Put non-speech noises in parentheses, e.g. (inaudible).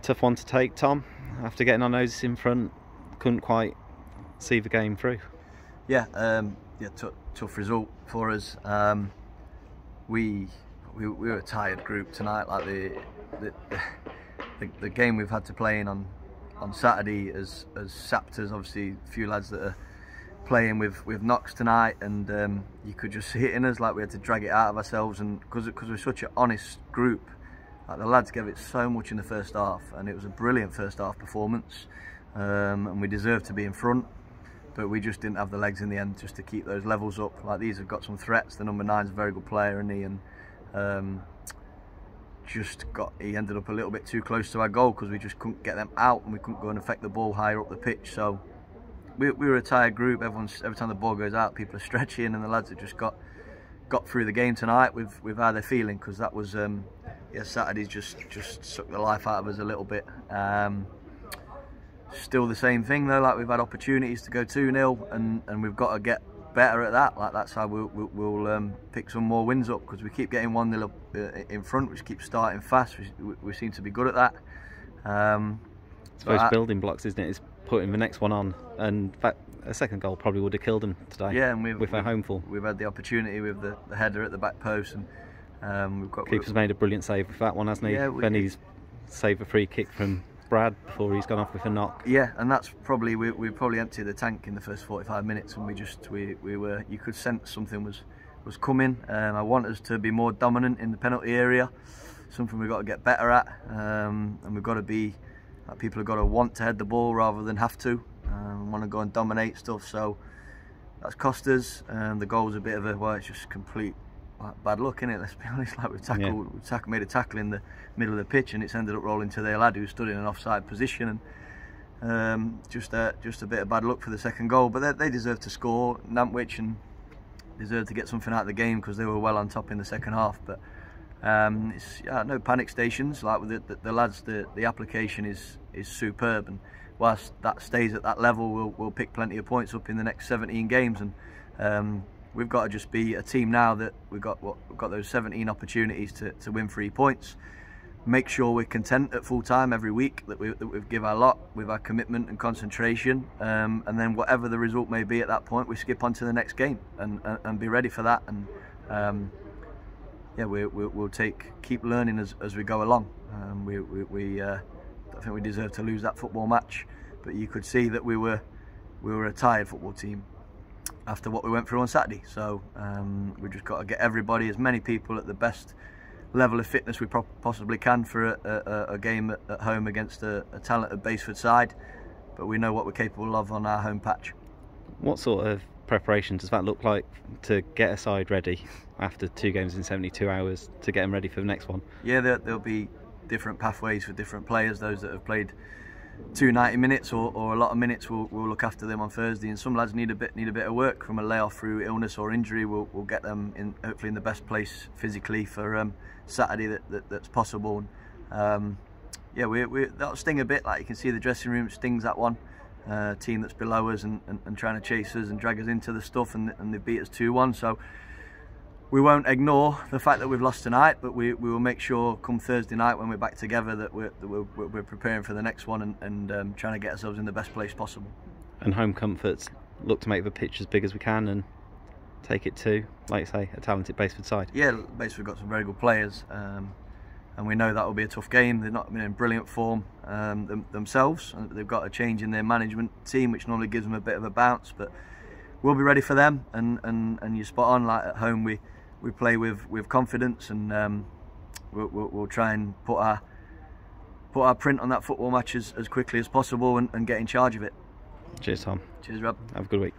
A tough one to take, Tom. After getting our noses in front, couldn't quite see the game through. Yeah, um, yeah, tough result for us. Um, we, we we were a tired group tonight. Like the the, the the game we've had to play in on on Saturday has has sapped us. Obviously, a few lads that are playing with with knocks tonight, and um, you could just see it in us. Like we had to drag it out of ourselves, and because because we're such an honest group, like the lads gave it so much in the first half, and it was a brilliant first half performance, um, and we deserved to be in front. But we just didn't have the legs in the end just to keep those levels up. Like these have got some threats. The number nine's a very good player, and he and um, just got he ended up a little bit too close to our goal because we just couldn't get them out and we couldn't go and affect the ball higher up the pitch. So we, we were a tired group. Everyone's every time the ball goes out, people are stretching, and the lads have just got got through the game tonight with with how they're feeling because that was um, yeah Saturday's just just sucked the life out of us a little bit. Um, still the same thing though. Like we've had opportunities to go two 0 and and we've got to get better at that. Like that's how we'll, we'll, we'll um, pick some more wins up because we keep getting one 0 uh, in front, which keeps starting fast. We, we seem to be good at that. Um, it's those building blocks, isn't it? It's putting the next one on, and fact, a second goal probably would have killed them today. Yeah, and we've, with our home full. We've had the opportunity with the, the header at the back post, and um, we've got. Keeper's made a brilliant save with that one, hasn't he? Yeah, we, then he's saved a free kick from Brad before he's gone off with a knock. Yeah, and that's probably we, we probably emptied the tank in the first 45 minutes, and we just we, we were you could sense something was was coming. Um, I want us to be more dominant in the penalty area, something we've got to get better at, um, and we've got to be like, people have got to want to head the ball rather than have to, um, want to go and dominate stuff. So that's cost us. Um, the goal was a bit of a well, it's just complete bad luck in it. Let's be (laughs) honest. Like we've tackled, yeah. tack, made a tackle in the middle of the pitch, and it's ended up rolling to their lad who stood in an offside position, and um, just a, just a bit of bad luck for the second goal. But they, they deserve to score. Nantwich and deserve to get something out of the game because they were well on top in the second half. But um, it's yeah, no panic stations. Like with the, the, the, lads, the, the application is is superb, and whilst that stays at that level, we'll we'll pick plenty of points up in the next 17 games, and um, we've got to just be a team now that we've got what we've got those 17 opportunities to, to win three points. Make sure we're content at full time every week that we that we give our lot with our commitment and concentration um, and then whatever the result may be at that point we skip on to the next game and, and, and be ready for that and um, yeah we, we, will take keep learning as, as we go along. Um, we, we, we uh, I think we deserve to lose that football match but you could see that we were we were a tired football team after what we went through on Saturday. So um, we just got to get everybody, as many people at the best level of fitness we possibly can for a, a, a game at, at, home against a, a talented Basford side. But we know what we're capable of on our home patch. What sort of preparation does that look like to get a side ready after two games in 72 hours to get them ready for the next one? Yeah, there, there'll be different pathways for different players. Those that have played two 90 minutes or, or a lot of minutes we'll, we'll look after them on Thursday. And some lads need a bit need a bit of work from a layoff through illness or injury. We'll, we'll get them in hopefully in the best place physically for um, Saturday that, that, that's possible. Um, yeah we, we, that'll sting a bit. Like you can see the dressing room stings that one uh, team that's below us and, and, and, trying to chase us and drag us into the stuff and, and they beat us 2-1 so we won't ignore the fact that we've lost tonight, but we, we will make sure come Thursday night when we're back together that we're, that we're, we're preparing for the next one and, and um, trying to get ourselves in the best place possible. And home comforts, look to make the pitch as big as we can and take it to, like I say, a talented Basford side. Yeah, Basford got some very good players, um, and we know that will be a tough game. They've not been in brilliant form um, them, themselves, and they've got a change in their management team, which normally gives them a bit of a bounce, but we'll be ready for them. And, and, and you're spot on, like at home, we we play with with confidence and um, we'll, we'll, we'll, try and put our put our print on that football match as, as quickly as possible and, and get in charge of it. Cheers, Tom. Cheers, Rob. Have a good week.